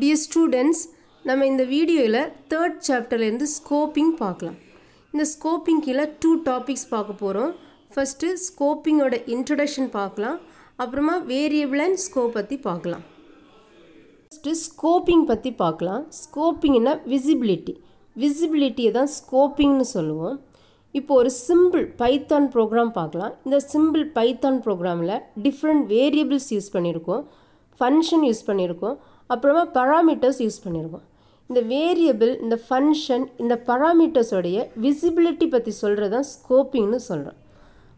Dear students நம்ம இந்த வீடியோவில் தேர்ட் சாப்டர்லேருந்து ஸ்கோப்பிங் பார்க்கலாம். இந்த ஸ்கோப்பிங் கீழே டூ டாபிக்ஸ் பார்க்க போகிறோம் ஃபஸ்ட்டு ஸ்கோப்பிங்கோட இன்ட்ரடக்ஷன் பார்க்கலாம். அப்புறமா வேரியபிள் அண்ட் ஸ்கோப் பற்றி பார்க்கலாம். ஃபஸ்ட்டு ஸ்கோப்பிங் பற்றி பார்க்கலாம். ஸ்கோப்பிங்னா விசிபிலிட்டி விசிபிலிட்டியை தான் ஸ்கோப்பிங்னு சொல்லுவோம். இப்போ ஒரு சிம்பிள் பைத்தான் ப்ரோக்ராம் பார்க்கலாம். இந்த சிம்பிள் பைத்தான் ப்ரோக்ராமில் டிஃப்ரெண்ட் வேரியபிள்ஸ் யூஸ் பண்ணியிருக்கோம் ஃபங்க்ஷன் யூஸ் பண்ணியிருக்கோம் அப்புறமா பராமீட்டர்ஸ் யூஸ் பண்ணியிருக்கோம் இந்த வேரியபிள் இந்த ஃபங்க்ஷன் இந்த பராமீட்டர்ஸோடைய விசிபிலிட்டி பற்றி சொல்கிறது தான் ஸ்கோப்பிங்னு சொல்கிறோம்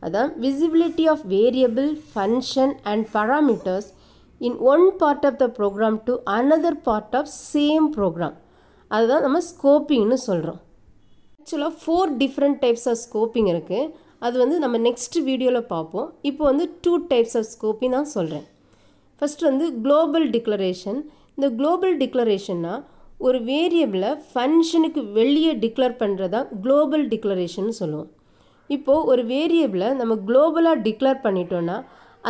அதான் visibility of variable function and parameters in one part of the program to another part of same program அதுதான் நம்ம ஸ்கோப்பிங்னு சொல்கிறோம் ஆக்சுவலாக four different types of scoping இருக்குது அது வந்து நம்ம நெக்ஸ்ட் வீடியோவில் பார்ப்போம். இப்போ வந்து டூ டைப்ஸ் ஆஃப் ஸ்கோப்பிங் தான் சொல்கிறேன் ஃபஸ்ட் வந்து குளோபல் டிக்ளரேஷன் இந்த குளோபல் டிக்ளரேஷன்னா ஒரு வேரியபிளை ஃபங்க்ஷனுக்கு வெளியே டிக்ளேர் தான் குளோபல் டிக்ளரேஷன் சொல்லுவோம். இப்போது ஒரு வேரியபிளை நம்ம குளோபலாக டிக்ளேர் பண்ணிட்டோன்னா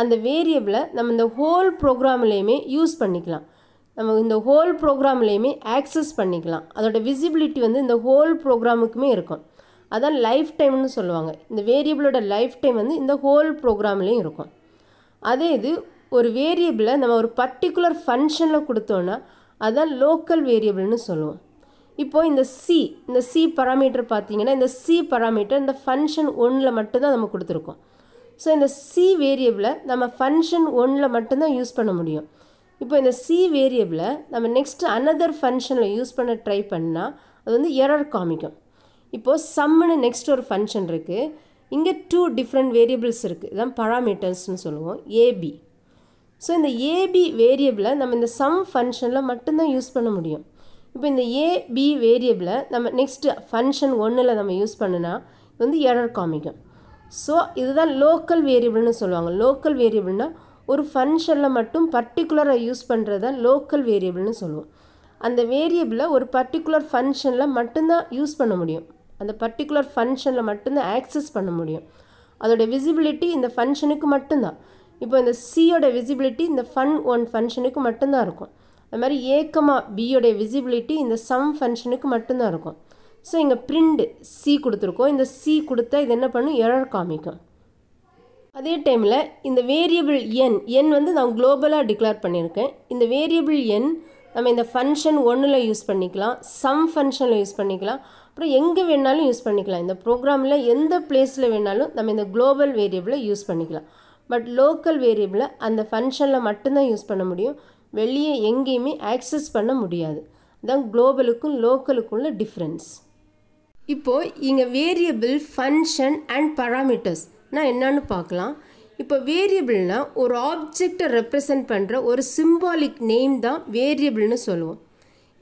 அந்த வேரியபிளை நம்ம இந்த ஹோல் ப்ரோக்ராம்லேயுமே யூஸ் பண்ணிக்கலாம். நம்ம இந்த ஹோல் ப்ரோக்ராம்லேயுமே ஆக்சஸ் பண்ணிக்கலாம். அதோட விசிபிலிட்டி வந்து இந்த ஹோல் ப்ரோக்ராமுக்குமே இருக்கும். அதான் லைஃப் டைம்னு சொல்லுவாங்க. இந்த வேரியபிளோட லைஃப் டைம் வந்து இந்த ஹோல் ப்ரோக்ராம்லேயும் இருக்கும். அதே இது ஒரு வேரியபிளை நம்ம ஒரு பர்டிகுலர் ஃபங்க்ஷனில் கொடுத்தோன்னா அதான் லோக்கல் வேரியபிள்னு சொல்லுவோம். இப்போது இந்த சி இந்த சி பராமீட்டர் பார்த்தீங்கன்னா இந்த சி பராமீட்டர் இந்த ஃபங்க்ஷன் ஒன்றில் மட்டும்தான் நம்ம கொடுத்துருக்கோம். ஸோ இந்த சி வேரியபிளை நம்ம ஃபங்க்ஷன் ஒன்றில் மட்டும்தான் யூஸ் பண்ண முடியும். இப்போ இந்த சி வேரியபிளை நம்ம நெக்ஸ்ட்டு அனதர் ஃபங்க்ஷனில் யூஸ் பண்ண ட்ரை பண்ணால் அது வந்து எரர் காமிக்கும். இப்போது சம்முன்னு நெக்ஸ்ட் ஒரு ஃபங்க்ஷன் இருக்குது இங்கே டூ டிஃப்ரெண்ட் வேரியபிள்ஸ் இருக்குது இதான் பராமீட்டர்ஸ்னு சொல்லுவோம். ஏபி ஸோ இந்த ஏபி வேரியபிளை நம்ம இந்த சம் ஃபங்க்ஷனில் மட்டும்தான் யூஸ் பண்ண முடியும். இப்போ இந்த ஏபி வேரியபிளை நம்ம நெக்ஸ்ட்டு ஃபங்க்ஷன் ஒன்றில் நம்ம யூஸ் பண்ணுனா இது வந்து எரர் காமிக்கும். ஸோ இதுதான் லோக்கல் வேரியபிள்னு சொல்லுவாங்க. லோக்கல் வேரியபிள்னால் ஒரு ஃபங்க்ஷனில் மட்டும் பர்டிகுலராக யூஸ் பண்ணுறது தான் லோக்கல் வேரியபிள்னு சொல்லுவோம். அந்த வேரியபிளை ஒரு பர்டிகுலர் ஃபங்க்ஷனில் மட்டும்தான் யூஸ் பண்ண முடியும். அந்த பர்டிகுலர் ஃபங்க்ஷனில் மட்டும்தான் ஆக்சஸ் பண்ண முடியும். அதோட விசிபிலிட்டி இந்த ஃபங்க்ஷனுக்கு மட்டும்தான். இப்போ இந்த சியோட விசிபிலிட்டி இந்த ஃபன் ஒன் ஃபங்க்ஷனுக்கு மட்டும்தான் இருக்கும். அது மாதிரி ஏக்கமாக பியோடைய விசிபிலிட்டி இந்த சம் ஃபங்க்ஷனுக்கு மட்டும்தான் இருக்கும். ஸோ இங்கே பிரிண்ட் சி கொடுத்துருக்கோம். இந்த சி கொடுத்தா இது என்ன பண்ணும்? எரர் காமிக்கும். அதே டைமில் இந்த வேரியபிள் என் என் வந்து நான் குளோபலாக டிக்ளேர் பண்ணியிருக்கேன். இந்த வேரியபிள் என் நம்ம இந்த ஃபங்க்ஷன் ஒன்றில் யூஸ் பண்ணிக்கலாம். சம் ஃபங்க்ஷனில் யூஸ் பண்ணிக்கலாம். அப்புறம் எங்கே வேணாலும் யூஸ் பண்ணிக்கலாம். இந்த ப்ரோக்ராமில் எந்த பிளேஸில் வேணாலும் நம்ம இந்த குளோபல் வேரியபிளை யூஸ் பண்ணிக்கலாம். பட் லோக்கல் வேரியபிளை அந்த ஃபங்க்ஷனில் மட்டும்தான் யூஸ் பண்ண முடியும். வெளியே எங்கேயுமே ஆக்சஸ் பண்ண முடியாது. அதுதான் குளோபலுக்கும் லோக்கலுக்கும் உள்ள டிஃப்ரென்ஸ் இப்போது இங்கே வேரியபிள் ஃபங்க்ஷன் அண்ட் பராமீட்டர்ஸ் நான் என்னன்னு பார்க்கலாம். இப்போ வேரியபிள்னா ஒரு ஆப்ஜெக்டை ரெப்ரசன்ட் பண்ணுற ஒரு சிம்பாலிக் நேம் தான் வேரியபிள்னு சொல்லுவோம்.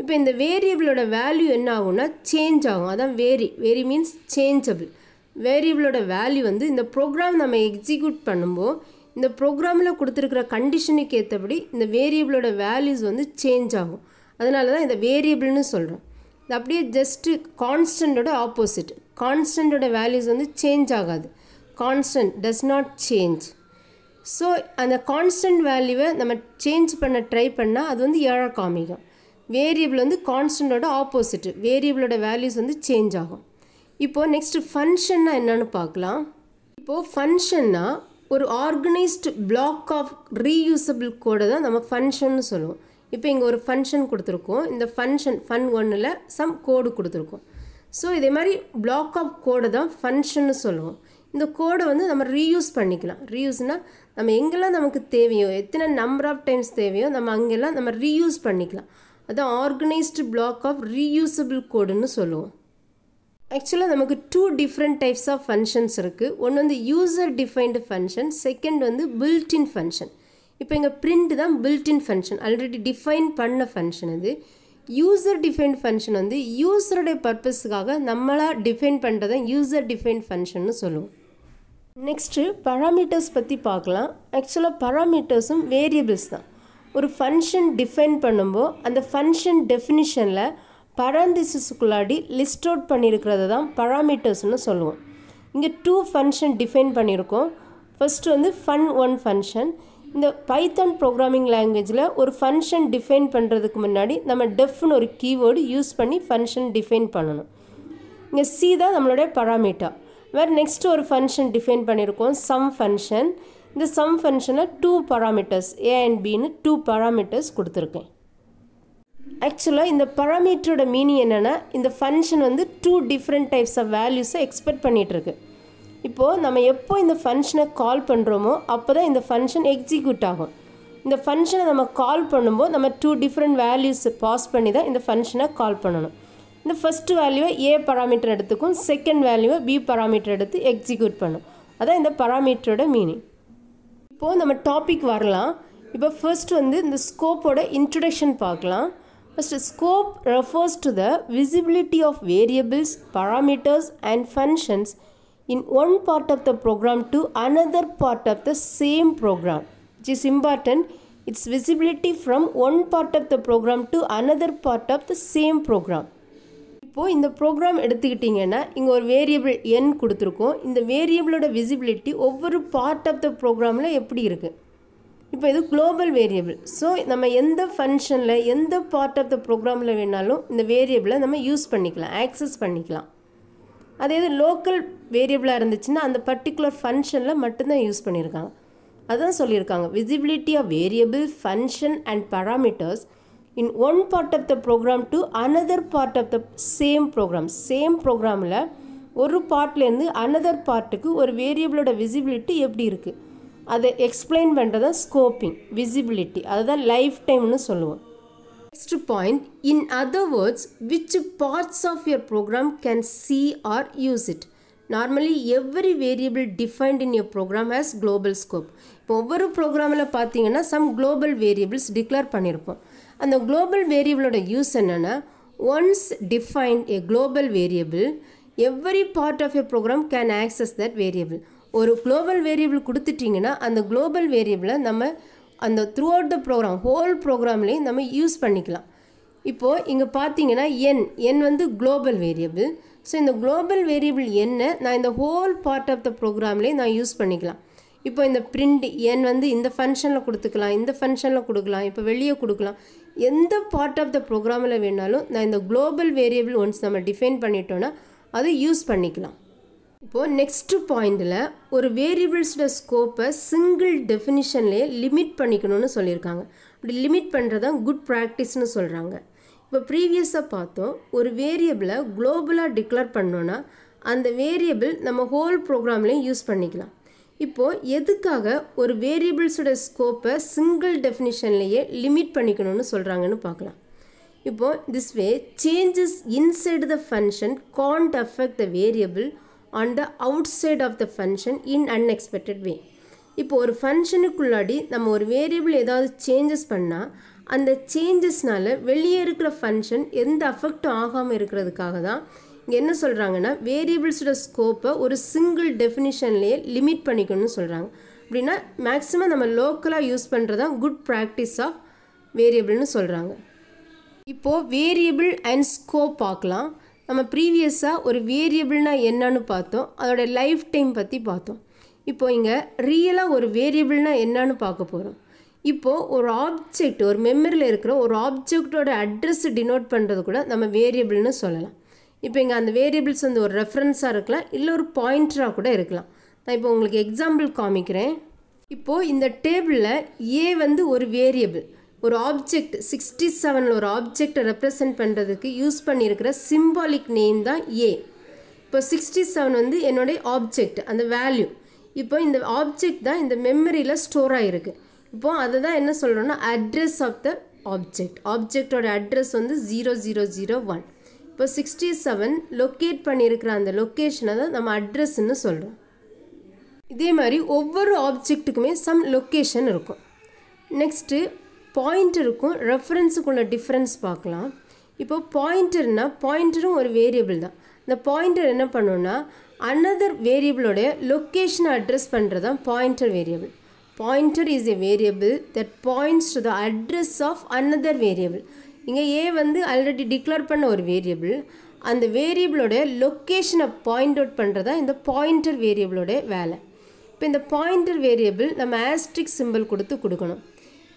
இப்போ இந்த வேரியபிளோட வேல்யூ என்ன ஆகும்னா சேஞ்ச் ஆகும். அதான் வேரி வேரி மீன்ஸ் சேஞ்சபிள் வேரியபிளோட வேல்யூ வந்து இந்த ப்ரோக்ராம் நம்ம எக்ஸிக்யூட் பண்ணும்போது இந்த ப்ரோக்ராமில் கொடுத்துருக்குற கண்டிஷனுக்கு ஏற்றபடி இந்த வேரியபிளோட வேல்யூஸ் வந்து சேஞ்ச் ஆகும். அதனால தான் இந்த வேரியபிள்னு சொல்கிறோம் இது அப்படியே ஜஸ்ட்டு கான்ஸ்டண்ட்டோட ஆப்போசிட் கான்ஸ்டண்ட்டோட வேல்யூஸ் வந்து சேஞ்ச் ஆகாது. Constant does not change so அந்த கான்ஸ்டன்ட் வேல்யூவை நம்ம சேஞ்ச் பண்ண ட்ரை பண்ணால் அது வந்து ஏழை காமிக்கும் வேரியபிள் வந்து கான்ஸ்டண்ட்டோட ஆப்போசிட் வேரியபிளோட வேல்யூஸ் வந்து சேஞ்ச் ஆகும். இப்போது நெக்ஸ்ட்டு ஃபங்க்ஷன்னா என்னென்னு பார்க்கலாம். இப்போது ஃபங்க்ஷன்னா ஒரு ஆர்கனைஸ்டு பிளாக் ஆஃப் ரீயூசபிள் கோடை தான் நம்ம ஃபங்க்ஷன்னு சொல்லுவோம். இப்போ இங்கே ஒரு ஃபங்க்ஷன் கொடுத்துருக்கோம். இந்த ஃபங்க்ஷன் ஃபன் ஒன்னில் சம் கோடு கொடுத்துருக்கோம். ஸோ இதே மாதிரி பிளாக் ஆஃப் கோடை தான் ஃபங்க்ஷன்னு சொல்லுவோம். இந்த கோடை வந்து நம்ம ரீயூஸ் பண்ணிக்கலாம். ரீயூஸ்னால் நம்ம எங்கெல்லாம் நமக்கு தேவையோ எத்தனை நம்பர் ஆஃப் டைம்ஸ் தேவையோ நம்ம அங்கெல்லாம் நம்ம ரீயூஸ் பண்ணிக்கலாம். அதுதான் ஆர்கனைஸ்டு பிளாக் ஆஃப் ரீயூசபிள் கோடுன்னு சொல்லுவோம். ஆக்சுவலாக நமக்கு two different types of functions இருக்குது ஒன்று வந்து யூசர் டிஃபைன்டு ஃபங்க்ஷன் செகண்ட் வந்து பில்டின் ஃபங்க்ஷன் இப்போ எங்கள் பிரிண்ட் தான் built in function already define பண்ண ஃபங்க்ஷன் இது. யூசர் டிஃபைன் ஃபங்க்ஷன் வந்து யூசருடைய பர்பஸுக்காக நம்மளாக டிஃபைன் பண்ணுறதை யூசர் டிஃபைன் ஃபங்க்ஷன்னு சொல்லுவோம். நெக்ஸ்ட்டு பராமீட்டர்ஸ் பற்றி பார்க்கலாம். ஆக்சுவலாக பராமீட்டர்ஸும் வேரியபிள்ஸ் தான். ஒரு ஃபங்க்ஷன் டிஃபைன் பண்ணும்போது அந்த ஃபங்க்ஷன் டெஃபினிஷனில் பராந்திசிஸுக்குள்ளாடி லிஸ்ட் அவுட் பண்ணியிருக்கிறத தான் பராமீட்டர்ஸ்னு சொல்லுவோம். இங்கே டூ ஃபங்க்ஷன் டிஃபைன் பண்ணியிருக்கோம். ஃபஸ்ட்டு வந்து ஃபன் ஒன் ஃபங்க்ஷன் இந்த பைத்தான் ப்ரோக்ராமிங் லாங்குவேஜில் ஒரு ஃபங்க்ஷன் டிஃபைன் பண்ணுறதுக்கு முன்னாடி நம்ம டெஃப்னு ஒரு கீவேர்டு யூஸ் பண்ணி ஃபங்க்ஷன் டிஃபைன் பண்ணணும். இங்கே சி தான் நம்மளுடைய பராமீட்டா வேறு நெக்ஸ்ட் ஒரு ஃபங்க்ஷன் டிஃபைன் பண்ணியிருக்கோம் சம் ஃபங்க்ஷன் இந்த சம் ஃபங்க்ஷனில் டூ பராமீட்டர்ஸ் ஏ அண்ட் பின்னு டூ பராமீட்டர்ஸ் கொடுத்துருக்கேன். ஆக்சுவலாக இந்த பராமீட்டரோட மீனிங் என்னென்னா இந்த ஃபங்க்ஷன் வந்து டூ டிஃப்ரெண்ட் டைப்ஸ் ஆஃப் வேல்யூஸை எக்ஸ்பெக்ட் பண்ணிகிட்ருக்கு இப்போது நம்ம எப்போ இந்த ஃபங்க்ஷனை கால் பண்ணுறோமோ அப்போ தான் இந்த ஃபங்க்ஷன் எக்ஸிக்யூட் ஆகும். இந்த ஃபங்க்ஷனை நம்ம கால் பண்ணும்போது நம்ம டூ டிஃப்ரெண்ட் வேல்யூஸ் பாஸ் பண்ணி தான் இந்த ஃபங்க்ஷனை கால் பண்ணணும். இந்த ஃபஸ்ட்டு வேல்யூவை ஏ பராமீட்டர் எடுத்துக்கும் செகண்ட் வேல்யூவை பி பராமீட்டர் எடுத்து எக்ஸிக்யூட் பண்ணும். அதான் இந்த பராமீட்டரோட மீனிங் இப்போது நம்ம டாபிக் வரலாம். இப்போ ஃபர்ஸ்ட் வந்து இந்த ஸ்கோப்போட இன்ட்ரடக்ஷன் பார்க்கலாம். First scope refers to the visibility of variables parameters and functions in one part of the program to another part of the same program which is important its visibility from one part of the program to another part of the same program. இப்போது இந்த program எடுத்துக்கிட்டிங்கன்னா இங்கே ஒரு variable எண் கொடுத்துருக்கோம். இந்த வேரியபிளோட visibility ஒவ்வொரு பார்ட் ஆஃப் த ப்ரோக்ராமில் எப்படி இருக்குது இப்போ இது குளோபல் வேரியபிள் ஸோ நம்ம எந்த ஃபங்க்ஷனில் எந்த பார்ட் ஆஃப் த ப்ரோக்ராமில் வேணாலும் இந்த வேரியபிளை நம்ம யூஸ் பண்ணிக்கலாம் ஆக்சஸ் பண்ணிக்கலாம். அதே இது லோக்கல் வேரியபிளாக இருந்துச்சுன்னா அந்த பர்டிகுலர் ஃபங்க்ஷனில் மட்டும்தான் யூஸ் பண்ணியிருக்காங்க அதான் சொல்லியிருக்காங்க. Visibility of variable function and parameters in one part of the program to another part of the same program same ப்ரோக்ராமில் ஒரு பார்ட்லேருந்து அனதர் பார்ட்டுக்கு ஒரு வேரியபிளோட விசிபிலிட்டி எப்படி இருக்குது அதை எக்ஸ்பிளைன் பண்ணுறது தான் ஸ்கோப்பிங் விசிபிலிட்டி அதுதான் லைஃப் டைம்னு சொல்லுவோம். Next point in other words which parts of your program can see or use it normally every variable defined in your program has global scope இப்போ ஒவ்வொரு ப்ரோக்ராமில் பார்த்தீங்கன்னா சம் குளோபல் வேரியபிள்ஸ் டிக்ளேர் பண்ணியிருப்போம் அந்த global வேரியபிளோட use என்னென்னா once defined a global variable every part of a program can access that variable ஒரு global variable கொடுத்துட்டிங்கன்னா அந்த குளோபல் வேரியபிளை நம்ம அந்த throughout the program whole ப்ரோக்ராம்லேயும் நம்ம யூஸ் பண்ணிக்கலாம். இப்போது இங்கே பார்த்தீங்கன்னா என் என் வந்து குளோபல் வேரியபிள் ஸோ இந்த குளோபல் வேரியபிள் என்ன நான் இந்த ஹோல் பார்ட் ஆஃப் த ப்ரோக்ராம்லேயே நான் யூஸ் பண்ணிக்கலாம். இப்போ இந்த பிரிண்ட் என் வந்து இந்த ஃபங்க்ஷனில் கொடுத்துக்கலாம் இந்த ஃபங்க்ஷனில் கொடுக்கலாம் இப்போ வெளியே கொடுக்கலாம். எந்த பார்ட் ஆஃப் த ப்ரோக்ராமில் வேணாலும் நான் இந்த குளோபல் வேரியபிள் ஒன்ஸ் நம்ம டிஃபைன் பண்ணிட்டோன்னா அதை யூஸ் பண்ணிக்கலாம். இப்போது நெக்ஸ்ட்டு பாயிண்டில் ஒரு வேரியபிள்ஸோட ஸ்கோப்பை சிங்கிள் டெஃபினிஷன்லேயே லிமிட் பண்ணிக்கணும்னு சொல்லியிருக்காங்க. அப்படி லிமிட் பண்ணுறது தான் குட் ப்ராக்டிஸ்னு சொல்கிறாங்க இப்போ ப்ரீவியஸாக பார்த்தோம் ஒரு வேரியபிளை குளோபலாக டிக்ளேர் பண்ணோன்னா அந்த வேரியபிள் நம்ம ஹோல் ப்ரோக்ராம்லேயும் யூஸ் பண்ணிக்கலாம். இப்போது எதுக்காக ஒரு வேரியபிள்ஸோட ஸ்கோப்பை சிங்கிள் டெஃபினிஷன்லேயே லிமிட் பண்ணிக்கணும்னு சொல்கிறாங்கன்னு பார்க்கலாம். இப்போது this way changes inside the function can't affect the variable on the outside of the function in unexpected way இப்போ ஒரு ஃபங்க்ஷனுக்குள்ளாடி நம்ம ஒரு வேரியபிள் ஏதாவது சேஞ்சஸ் பண்ணால் அந்த சேஞ்சஸ்னால் வெளியே இருக்கிற ஃபங்க்ஷன் எந்த அஃபெக்டும் ஆகாமல் இருக்கிறதுக்காக தான் இங்கே என்ன சொல்கிறாங்கன்னா வேரியபிள்ஸோட ஸ்கோப்பை ஒரு சிங்கிள் டெஃபினிஷன்லேயே லிமிட் பண்ணிக்கணும்னு சொல்கிறாங்க அப்படின்னா மேக்ஸிமம் நம்ம லோக்கலாக யூஸ் பண்ணுறதான் குட் ப்ராக்டிஸ் ஆஃப் வேரியபிள்னு சொல்கிறாங்க இப்போது வேரியபிள் அண்ட் ஸ்கோப் பார்க்கலாம். நம்ம ப்ரீவியஸாக ஒரு வேரியபிள்னால் என்னன்னு பார்த்தோம். அதோடய லைஃப் டைம் பற்றி பார்த்தோம். இப்போ இங்கே ரியலாக ஒரு வேரியபிள்னால் என்னன்னு பார்க்க போகிறோம் இப்போது ஒரு ஆப்ஜெக்ட் ஒரு மெமரியில் இருக்கிற ஒரு ஆப்ஜெக்டோட அட்ரஸ் டினோட் பண்ணுறது கூட நம்ம வேரியபிள்னு சொல்லலாம். இப்போ இங்கே அந்த வேரியபிள்ஸ் வந்து ஒரு ரெஃபரன்ஸாக இருக்கலாம் இல்லை ஒரு பாயிண்டராக கூட இருக்கலாம். நான் இப்போ உங்களுக்கு எக்ஸாம்பிள் காமிக்கிறேன். இப்போது இந்த டேபிளில் ஏ வந்து ஒரு வேரியபிள் ஒரு ஆப்ஜெக்ட் சிக்ஸ்டி செவனில் ஒரு ஆப்ஜெக்டை ரெப்ரசன்ட் பண்ணுறதுக்கு யூஸ் பண்ணியிருக்கிற சிம்பாலிக் நேம் தான் ஏ இப்போ சிக்ஸ்டி செவன் வந்து என்னுடைய ஆப்ஜெக்ட் அந்த வேல்யூ இப்போ இந்த ஆப்ஜெக்ட் தான் இந்த மெமரியில் ஸ்டோர் ஆகிருக்கு இப்போது அதை தான் என்ன சொல்கிறோன்னா அட்ரஸ் ஆஃப் த ஆப்ஜெக்ட் ஆப்ஜெக்டோட அட்ரஸ் வந்து ஜீரோ ஜீரோ ஜீரோ ஒன் இப்போ சிக்ஸ்டி செவன் லொக்கேட் பண்ணியிருக்கிற அந்த லொக்கேஷனை தான் நம்ம அட்ரஸ்ன்னு சொல்கிறோம் இதே மாதிரி ஒவ்வொரு ஆப்ஜெக்ட்டுக்குமே சம் லொக்கேஷன் இருக்கும். நெக்ஸ்ட்டு பாயிண்டருக்கும் ரெஃபரன்ஸுக்குள்ள டிஃப்ரென்ஸ் பார்க்கலாம். இப்போ பாயிண்டர்னால் பாயிண்டரும் ஒரு வேரியபிள் தான். இந்த பாயிண்டர் என்ன பண்ணுன்னா அனதர் வேரியபிளோடைய லொக்கேஷனை அட்ரஸ் பண்ணுறது தான் pointer variable pointer is a variable that points to the address of another variable இங்கே ஏ வந்து ஆல்ரெடி டிக்ளேர் பண்ண ஒரு வேரியபிள் அந்த வேரியபிளோட லொக்கேஷனை பாயிண்ட் அவுட் பண்ணுறது தான் இந்த பாயிண்டர் வேரியபிளோட வேலை. இப்போ இந்த பாயிண்டர் வேரியபிள் நம்ம ஆஸ்ட்ரிக் சிம்பிள் கொடுத்து கொடுக்கணும்.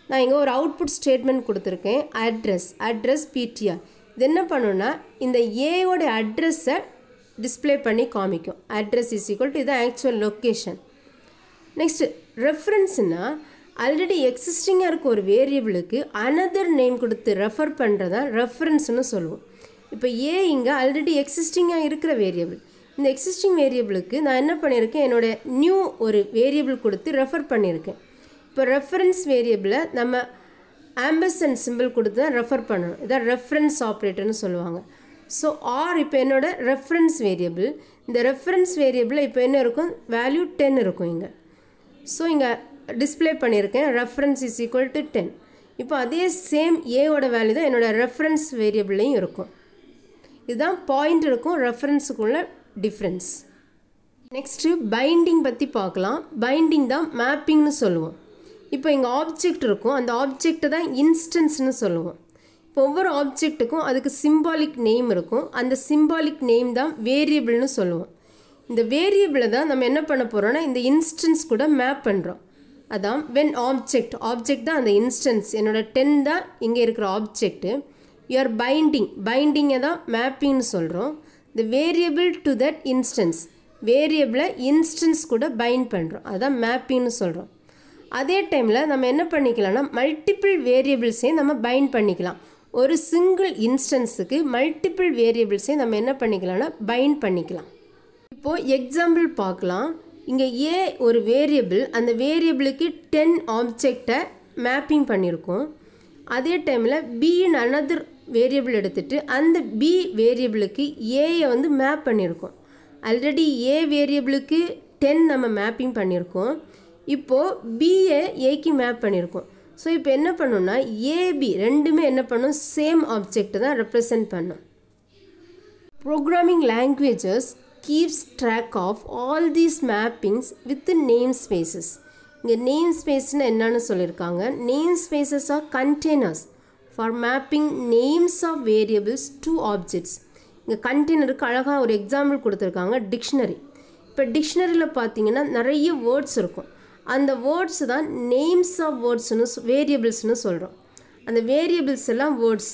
நான் இங்கே ஒரு அவுட்புட் ஸ்டேட்மெண்ட் கொடுத்துருக்கேன். அட்ரஸ் அட்ரஸ் பிடிஆர் இது என்ன பண்ணுன்னா இந்த ஏயோட அட்ரஸை டிஸ்ப்ளே பண்ணி காமிக்கும். அட்ரஸ் இஸ் ஈக்குவல் டு இது ஆக்சுவல் லொக்கேஷன் நெக்ஸ்ட்டு ரெஃபரன்ஸ்னால் ஆல்ரெடி எக்ஸிஸ்டிங்காக இருக்க ஒரு வேரியபிளுக்கு அனதர் நேம் கொடுத்து ரெஃபர் பண்ணுறதா ரெஃபரன்ஸ்னு சொல்லுவோம். இப்போ ஏ இங்கே ஆல்ரெடி எக்ஸிஸ்டிங்காக இருக்கிற வேரியபிள் இந்த எக்ஸிஸ்டிங் வேரியபிளுக்கு நான் என்ன பண்ணியிருக்கேன் என்னோட நியூ ஒரு வேரியபிள் கொடுத்து ரெஃபர் பண்ணியிருக்கேன் இப்போ ரெஃபரன்ஸ் வேரியபிளை நம்ம ஆம்பசன் சிம்பிள் கொடுத்து தான் ரெஃபர் பண்ணணும். இதான் ரெஃபரன்ஸ் ஆப்ரேட்டர்னு சொல்லுவாங்க. ஸோ ஆர் இப்போ என்னோட ரெஃபரன்ஸ் வேரியபிள் இந்த ரெஃபரன்ஸ் வேரியபிளில் இப்போ என்ன இருக்கும்? வேல்யூ டென் இருக்கும் இங்கே. ஸோ இங்கே டிஸ்ப்ளே பண்ணியிருக்கேன். Reference is equal to ten இப்போ அதே சேம் ஏவோட வேல்யூ தான் என்னோட ரெஃபரன்ஸ் வேரியபிள்லையும் இருக்கும். இதுதான் பாயிண்ட் இருக்கும் ரெஃபரன்ஸுக்குள்ள டிஃப்ரென்ஸ் நெக்ஸ்ட்டு பைண்டிங் பற்றி பார்க்கலாம். பைண்டிங் தான் மேப்பிங்னு சொல்லுவோம். இப்போ இங்கே ஆப்ஜெக்ட் இருக்கும். அந்த ஆப்ஜெக்டை தான் இன்ஸ்டன்ஸ்னு சொல்லுவோம். இப்போ ஒவ்வொரு ஆப்ஜெக்ட்டுக்கும் அதுக்கு சிம்பாலிக் நேம் இருக்கும். அந்த சிம்பாலிக் நேம் தான் வேரியபிள்னு சொல்லுவோம். இந்த வேரியபிளை தான் நம்ம என்ன பண்ண போகிறோம்னா இந்த இன்ஸ்டன்ஸ் கூட மேப் பண்ணுறோம் அதான் வென் ஆப்ஜெக்ட் ஆப்ஜெக்ட் தான் அந்த இன்ஸ்டன்ஸ் என்னோட டென் தான் இங்கே இருக்கிற ஆப்ஜெக்ட்டு யூஆர் பைண்டிங் பைண்டிங்கை தான் மேப்பிங்னு சொல்கிறோம் the variable to that instance வேரியபிளை instance கூட பைண்ட் பண்ணுறோம் அதுதான் மேப்பிங்னு சொல்கிறோம் அதே டைமில் நம்ம என்ன பண்ணிக்கலாம்னா மல்டிபிள் வேரியபிள்ஸையும் நம்ம பைண்ட் பண்ணிக்கலாம். ஒரு சிங்கிள் இன்ஸ்டன்ஸுக்கு மல்டிபிள் வேரியபிள்ஸையும் நம்ம என்ன பண்ணிக்கலாம்னா பைண்ட் பண்ணிக்கலாம். இப்போது எக்ஸாம்பிள் பார்க்கலாம். இங்கே ஏ ஒரு வேரியபிள் அந்த வேரியபிளுக்கு டென் ஆப்ஜெக்டை மேப்பிங் பண்ணியிருக்கோம் அதே டைமில் பியின் அனதர் வேரியபிள் எடுத்துகிட்டு அந்த பி வேரியபிளுக்கு ஏயை வந்து மேப் பண்ணியிருக்கோம் ஆல்ரெடி ஏ வேரியபிளுக்கு டென் நம்ம மேப்பிங் பண்ணியிருக்கோம் இப்போது பிஏ ஏக்கு மேப் பண்ணியிருக்கோம். ஸோ இப்போ என்ன பண்ணோம்னா ஏபி ரெண்டுமே என்ன பண்ணும்? சேம் ஆப்ஜெக்ட் தான் ரெப்ரசன்ட் பண்ணும். Programming languages keeps track of all these mappings with name spaces இங்கே நேம் ஸ்பேஸ்னு என்னன்னு சொல்லியிருக்காங்க. Name spaces are containers for mapping names of variables to objects இங்கே கண்டெய்னருக்கு அழகாக ஒரு எக்ஸாம்பிள் கொடுத்துருக்காங்க. டிக்ஷனரி இப்போ டிக்ஷனரியில் பார்த்தீங்கன்னா நிறைய வேர்ட்ஸ் இருக்கும். அந்த வேர்ட்ஸ் தான் நேம்ஸ் ஆஃப் வேர்ட்ஸ்னு வேரியபிள்ஸ்னு சொல்கிறோம் அந்த வேரியபிள்ஸ் எல்லாம் வேர்ட்ஸ்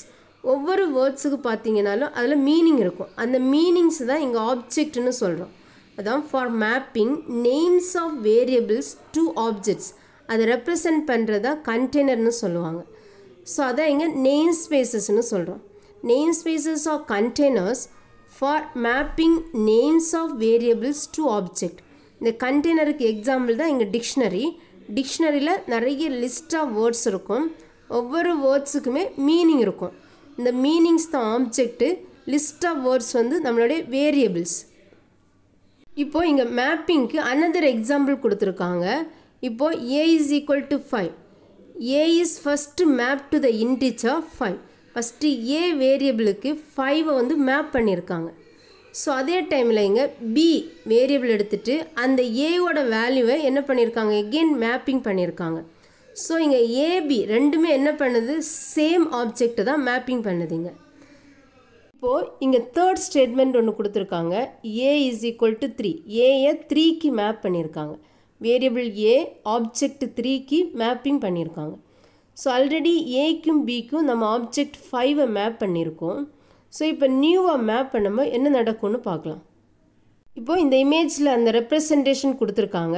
ஒவ்வொரு வேர்ட்ஸுக்கு பார்த்தீங்கனாலும் அதில் மீனிங் இருக்கும். அந்த மீனிங்ஸ் தான் இங்கே ஆப்ஜெக்ட்னு சொல்கிறோம் அதான் for mapping names of variables to objects அதை ரெப்ரசன்ட் பண்ணுறதா கண்டெய்னர்னு சொல்லுவாங்க. ஸோ அதான் இங்கே நேம் ஸ்பேசஸ்னு சொல்கிறோம் name spaces of containers for mapping names of variables to object இந்த கண்டெய்னருக்கு எக்ஸாம்பிள் தான் இங்கே டிக்ஷனரி டிக்ஷனரியில் நிறைய லிஸ்ட் ஆஃப் வேர்ட்ஸ் இருக்கும். ஒவ்வொரு வேர்ட்ஸுக்குமே மீனிங் இருக்கும். இந்த மீனிங்ஸ் தான் ஆப்ஜெக்ட்டு லிஸ்ட் ஆஃப் வேர்ட்ஸ் வந்து நம்மளுடைய வேரியபிள்ஸ் இப்போது இங்கே மேப்பிங்க்கு அனதர் எக்ஸாம்பிள் கொடுத்துருக்காங்க. இப்போது a is equal to five a is first map to the integer five first a வேரியபிளுக்கு ஃபைவை வந்து மேப் பண்ணியிருக்காங்க. ஸோ அதே டைமில் இங்கே பி வேரியபிள் எடுத்துகிட்டு அந்த ஏவோட வேல்யூவை என்ன பண்ணியிருக்காங்க எகெயின் மேப்பிங் பண்ணியிருக்காங்க ஸோ இங்கே ஏபி ரெண்டுமே என்ன பண்ணுது? சேம் ஆப்ஜெக்ட்டு தான் மேப்பிங் பண்ணுதுங்க இப்போது இங்கே தேர்ட் ஸ்டேட்மெண்ட் ஒன்று கொடுத்துருக்காங்க. A is equal to three ஏயை த்ரீக்கு மேப் பண்ணியிருக்காங்க வேரியபிள் ஏ ஆப்ஜெக்ட் த்ரீக்கு மேப்பிங் பண்ணியிருக்காங்க ஸோ ஆல்ரெடி ஏக்கும் பிக்கும் நம்ம ஆப்ஜெக்ட் ஃபைவை மேப் பண்ணியிருக்கோம் ஸோ இப்போ நியூவாக மேப் பண்ணும்போது என்ன நடக்கும்னு பார்க்கலாம். இப்போ இந்த இமேஜில் அந்த ரெப்ரசன்டேஷன் கொடுத்துருக்காங்க.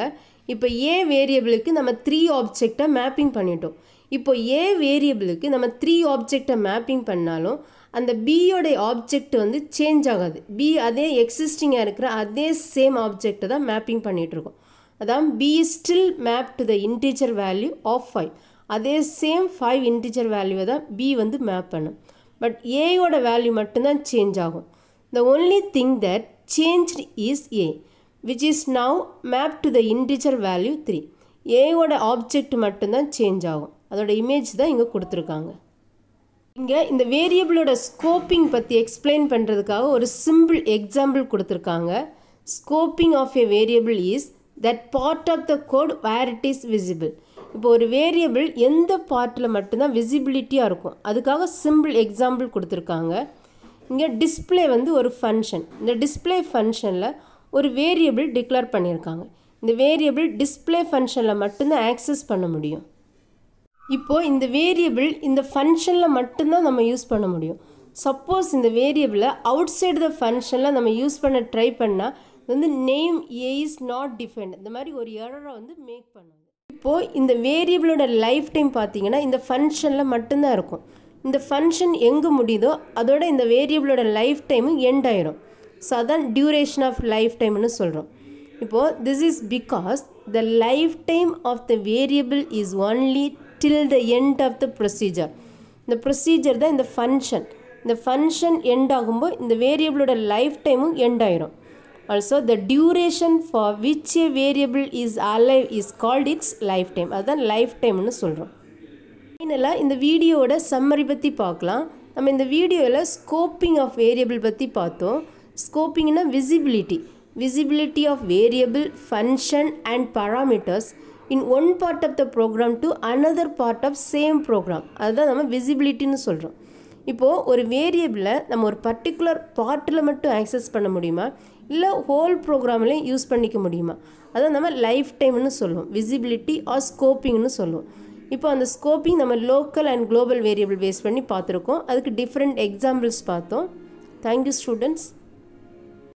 இப்போ ஏ வேரியபிளுக்கு நம்ம த்ரீ ஆப்ஜெக்டை மேப்பிங் பண்ணிட்டோம். இப்போ ஏ வேரியபிளுக்கு நம்ம த்ரீ ஆப்ஜெக்டை மேப்பிங் பண்ணாலும் அந்த பியோட ஆப்ஜெக்ட் வந்து சேஞ்ச் ஆகாது. பி அதே எக்ஸிஸ்டிங்காக இருக்கிற அதே சேம் ஆப்ஜெக்டை தான் மேப்பிங் பண்ணிகிட்ருக்கோம் அதான் B still map to the integer value of five அதே சேம் ஃபைவ் இன்டீஜர் வேல்யூவை தான் பி வந்து மேப் பண்ணும். பட் ஏயோட வேல்யூ மட்டும்தான் சேஞ்ச் ஆகும். The only thing that change is a which is now map to the individual value three ஏயோட object மட்டும்தான் change ஆகும். அதோட இமேஜ் தான் இங்கே கொடுத்துருக்காங்க. இங்கே இந்த வேரியபிளோட ஸ்கோப்பிங் பற்றி எக்ஸ்பிளைன் பண்ணுறதுக்காக ஒரு சிம்பிள் எக்ஸாம்பிள் கொடுத்துருக்காங்க. Scoping of a variable is that part of the code where it is visible இப்போ ஒரு வேரியபிள் எந்த பார்ட்டில் மட்டும்தான் விசிபிலிட்டியாக இருக்கும். அதுக்காக சிம்பிள் எக்ஸாம்பிள் கொடுத்துருக்காங்க. இங்கே டிஸ்பிளே வந்து ஒரு ஃபங்க்ஷன் இந்த டிஸ்பிளே ஃபங்க்ஷனில் ஒரு வேரியபிள் டிக்ளேர் பண்ணியிருக்காங்க. இந்த வேரியபிள் டிஸ்பிளே ஃபங்க்ஷனில் மட்டும்தான் ஆக்சஸ் பண்ண முடியும். இப்போது இந்த வேரியபிள் இந்த ஃபங்க்ஷனில் மட்டும்தான் நம்ம யூஸ் பண்ண முடியும். சப்போஸ் இந்த வேரியபிளை அவுட் சைடு த ஃபங்க்ஷனில் நம்ம யூஸ் பண்ண ட்ரை பண்ணால் வந்து name a is not defined இந்த மாதிரி ஒரு எரரை வந்து மேக் பண்ணணும் இப்போது இந்த வேரியபிளோட லைஃப் டைம் பார்த்தீங்கன்னா இந்த ஃபங்க்ஷனில் மட்டும்தான் இருக்கும். இந்த ஃபங்க்ஷன் எங்கே முடியுதோ அதோட இந்த வேரியபிளோட லைஃப் டைமும் எண்ட் ஆயிரும். ஸோ அதான் டியூரேஷன் ஆஃப் லைஃப் டைம்னு சொல்கிறோம் இப்போது this is because the lifetime of the variable is only till the end of the procedure இந்த ப்ரொசீஜர் தான் இந்த ஃபங்க்ஷன் இந்த ஃபங்க்ஷன் எண்ட் ஆகும்போது இந்த வேரியபிளோட லைஃப் டைமும் எண்ட் ஆயிரும். Also the duration for which a variable is alive is called its lifetime அதுதான் லைஃப் டைம்னு சொல்கிறோம் ஃபைனலாக இந்த வீடியோவோட சம்மரி பற்றி பார்க்கலாம். நம்ம இந்த வீடியோவில் ஸ்கோப்பிங் ஆஃப் வேரியபிள் பற்றி பார்த்தோம். ஸ்கோப்பிங்னா visibility visibility of variable function and parameters in one part of the program to another part of same program அதுதான் நம்ம விசிபிலிட்டின்னு சொல்கிறோம் இப்போது ஒரு வேரியபிளை நம்ம ஒரு பர்டிகுலர் பார்ட்டில் மட்டும் ஆக்சஸ் பண்ண முடியுமா? இல்லை ஹோல் ப்ரோக்ராம்லேயும் யூஸ் பண்ணிக்க முடியுமா? அதான் நம்ம லைஃப் டைம்னு சொல்லுவோம். விசிபிலிட்டி ஆர் ஸ்கோப்பிங்னு சொல்லுவோம். இப்போ அந்த ஸ்கோப்பிங் நம்ம local and global variable base பண்ணி பார்த்துருக்கோம். அதுக்கு டிஃப்ரெண்ட் எக்ஸாம்பிள்ஸ் பார்த்தோம். Thank you students